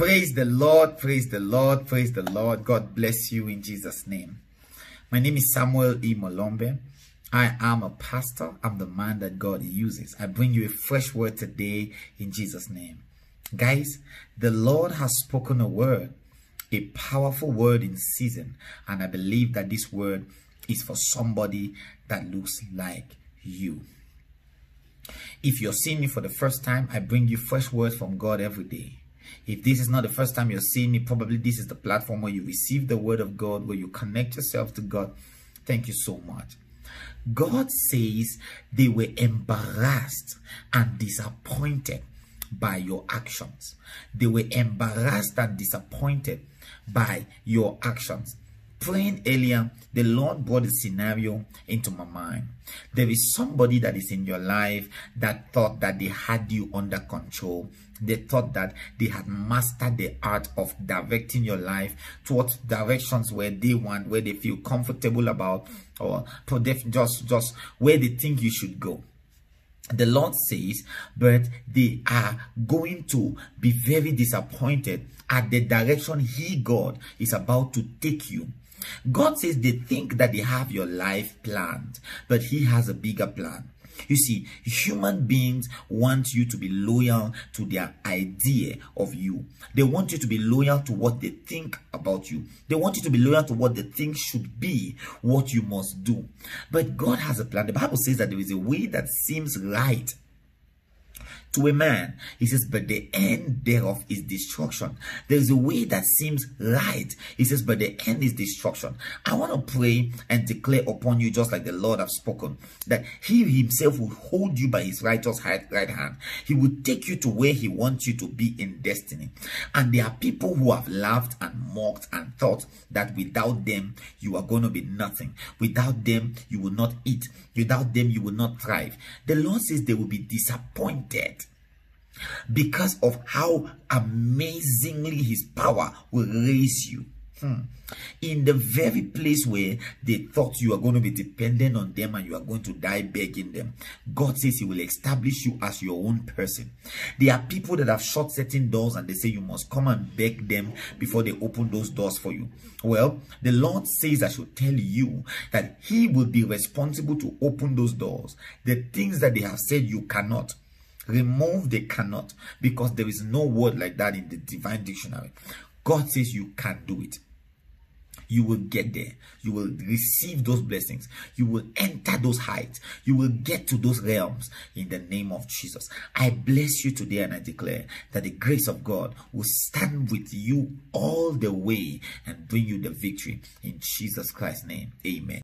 Praise the Lord, praise the Lord, praise the Lord. God bless you in Jesus' name. My name is Samuel E. Molombe. I am a pastor. I'm the man that God uses. I bring you a fresh word today in Jesus' name. Guys, the Lord has spoken a word, a powerful word in season. And I believe that this word is for somebody that looks like you. If you're seeing me for the first time, I bring you fresh words from God every day. If this is not the first time you're seeing me, probably this is the platform where you receive the word of God, where you connect yourself to God. Thank you so much. God says they were embarrassed and disappointed by your actions. They were embarrassed and disappointed by your actions praying earlier, the Lord brought a scenario into my mind. There is somebody that is in your life that thought that they had you under control. They thought that they had mastered the art of directing your life towards directions where they want, where they feel comfortable about, or just, just where they think you should go the Lord says, but they are going to be very disappointed at the direction He, God, is about to take you. God says they think that they have your life planned, but He has a bigger plan. You see, human beings want you to be loyal to their idea of you. They want you to be loyal to what they think about you. They want you to be loyal to what they think should be what you must do. But God has a plan. The Bible says that there is a way that seems right to a man. He says, but the end thereof is destruction. There's a way that seems right. He says, but the end is destruction. I want to pray and declare upon you, just like the Lord have spoken, that he himself will hold you by his righteous right hand. He will take you to where he wants you to be in destiny. And there are people who have laughed and mocked and thought that without them, you are going to be nothing. Without them, you will not eat. Without them, you will not thrive. The Lord says they will be disappointed because of how amazingly his power will raise you. Hmm. In the very place where they thought you are going to be dependent on them and you are going to die begging them, God says He will establish you as your own person. There are people that have shut certain doors and they say you must come and beg them before they open those doors for you. Well, the Lord says I should tell you that He will be responsible to open those doors. The things that they have said you cannot remove they cannot because there is no word like that in the divine dictionary. God says you can do it. You will get there. You will receive those blessings. You will enter those heights. You will get to those realms in the name of jesus. I bless you today and i declare that the grace of god will stand with you all the way and bring you the victory. In jesus christ's name amen